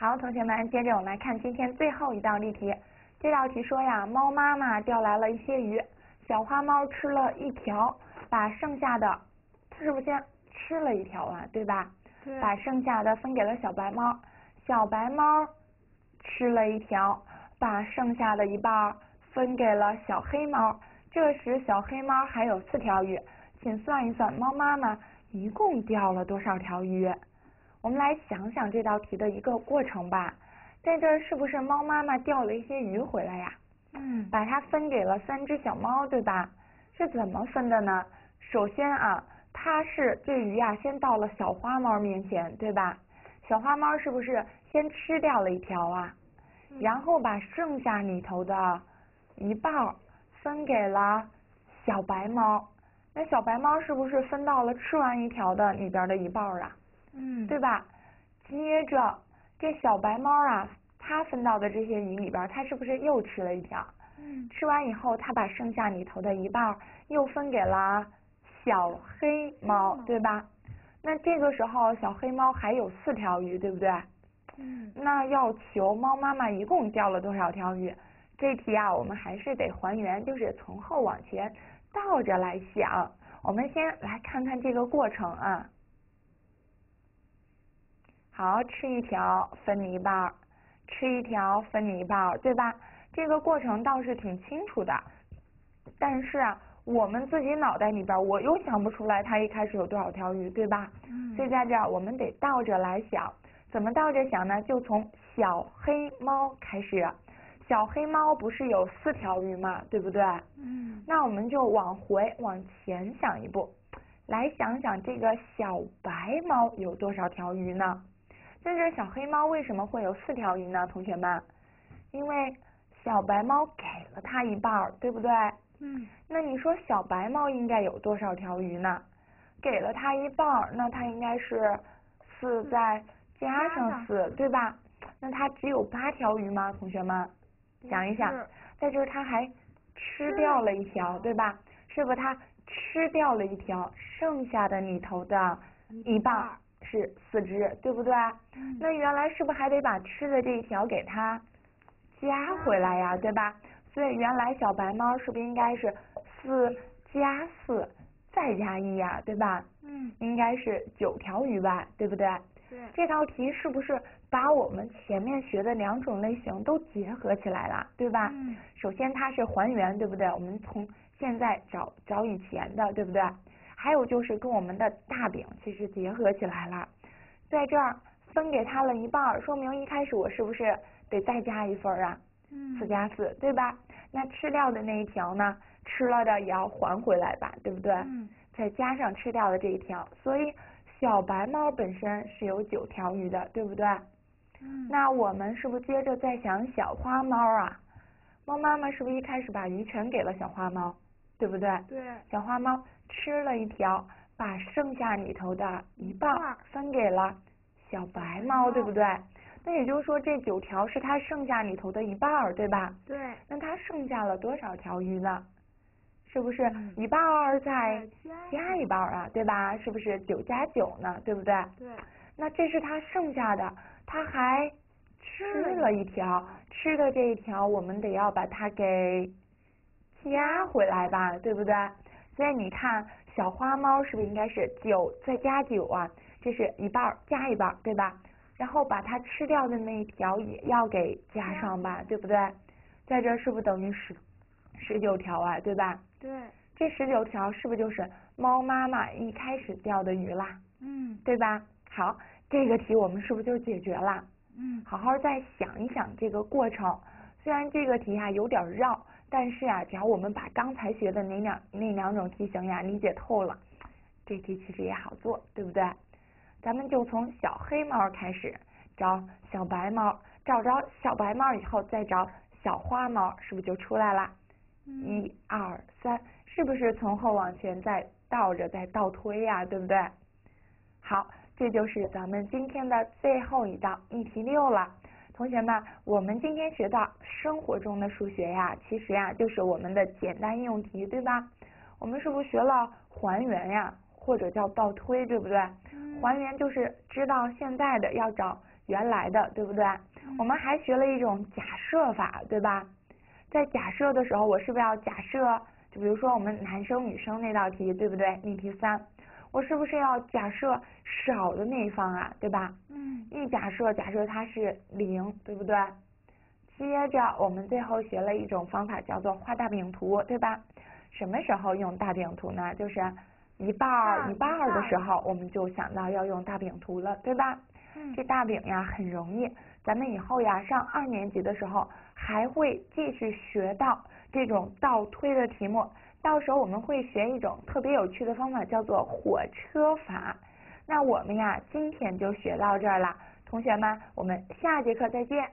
好，同学们，接着我们来看今天最后一道例题。这道题说呀，猫妈妈钓来了一些鱼，小花猫吃了一条，把剩下的，它是不是先吃了一条啊？对吧？对。把剩下的分给了小白猫，小白猫吃了一条，把剩下的一半分给了小黑猫。这时小黑猫还有四条鱼，请算一算猫妈妈一共钓了多少条鱼？我们来想想这道题的一个过程吧，在这儿是不是猫妈妈钓了一些鱼回来呀？嗯。把它分给了三只小猫，对吧？是怎么分的呢？首先啊，它是这鱼啊，先到了小花猫面前，对吧？小花猫是不是先吃掉了一条啊？然后把剩下里头的一半分给了小白猫，那小白猫是不是分到了吃完一条的里边的一半啊？嗯，对吧？接着这小白猫啊，它分到的这些鱼里边，它是不是又吃了一条？嗯。吃完以后，它把剩下里头的一半又分给了小黑猫，对吧？那这个时候小黑猫还有四条鱼，对不对？嗯。那要求猫妈妈一共钓了多少条鱼？这题啊，我们还是得还原，就是从后往前倒着来想。我们先来看看这个过程啊。好，吃一条分你一半，吃一条分你一半，对吧？这个过程倒是挺清楚的，但是啊，我们自己脑袋里边我又想不出来它一开始有多少条鱼，对吧？嗯。所以在这儿我们得倒着来想，怎么倒着想呢？就从小黑猫开始，小黑猫不是有四条鱼吗？对不对？嗯。那我们就往回往前想一步，来想想这个小白猫有多少条鱼呢？在这小黑猫为什么会有四条鱼呢？同学们，因为小白猫给了它一半，对不对？嗯。那你说小白猫应该有多少条鱼呢？给了它一半，那它应该是四再加上四，对吧？那它只有八条鱼吗？同学们，想一想，在这它还吃掉了一条，对吧？是不是它吃掉了一条，剩下的里头的一半？是四只，对不对？那原来是不是还得把吃的这一条给它加回来呀？对吧？所以原来小白猫是不是应该是四加四再加一呀？对吧？嗯。应该是九条鱼吧？对不对？对。这道题是不是把我们前面学的两种类型都结合起来了？对吧？嗯。首先它是还原，对不对？我们从现在找找以前的，对不对？还有就是跟我们的大饼其实结合起来了，在这儿分给他了一半，说明一开始我是不是得再加一份啊？嗯。四加四，对吧？那吃掉的那一条呢？吃了的也要还回来吧，对不对？嗯。再加上吃掉的这一条，所以小白猫本身是有九条鱼的，对不对？嗯。那我们是不是接着再想小花猫啊？猫妈妈是不是一开始把鱼全给了小花猫？对不对？对。小花猫吃了一条，把剩下里头的一半分给了小白猫，对不对？那也就是说，这九条是它剩下里头的一半，对吧？对。那它剩下了多少条鱼呢？是不是一半儿再加一半啊？对吧？是不是九加九呢？对不对？对。那这是它剩下的，它还吃了一条，吃的这一条我们得要把它给。加回来吧，对不对？所以你看，小花猫是不是应该是九再加九啊？这是一半加一半，对吧？然后把它吃掉的那一条也要给加上吧，对不对？在这是不是等于十十九条啊？对吧？对。这十九条是不是就是猫妈妈一开始钓的鱼啦？嗯。对吧？好，这个题我们是不是就解决了？嗯。好好再想一想这个过程，虽然这个题啊有点绕。但是啊，只要我们把刚才学的那两那两种题型呀理解透了，这题其实也好做，对不对？咱们就从小黑猫开始找小白猫，找着小白猫以后再找小花猫，是不是就出来了？一二三，是不是从后往前再倒着再倒推呀？对不对？好，这就是咱们今天的最后一道例题六了。同学们，我们今天学到生活中的数学呀，其实呀就是我们的简单应用题，对吧？我们是不是学了还原呀，或者叫倒推，对不对？还原就是知道现在的要找原来的，对不对？我们还学了一种假设法，对吧？在假设的时候，我是不是要假设？就比如说我们男生女生那道题，对不对？例题三，我是不是要假设少的那一方啊，对吧？嗯。一假设，假设它是零，对不对？接着我们最后学了一种方法，叫做画大饼图，对吧？什么时候用大饼图呢？就是一半儿一半儿的时候，我们就想到要用大饼图了，对吧？嗯。这大饼呀很容易，咱们以后呀上二年级的时候还会继续学到。这种倒推的题目，到时候我们会学一种特别有趣的方法，叫做火车法。那我们呀，今天就学到这儿了，同学们，我们下节课再见。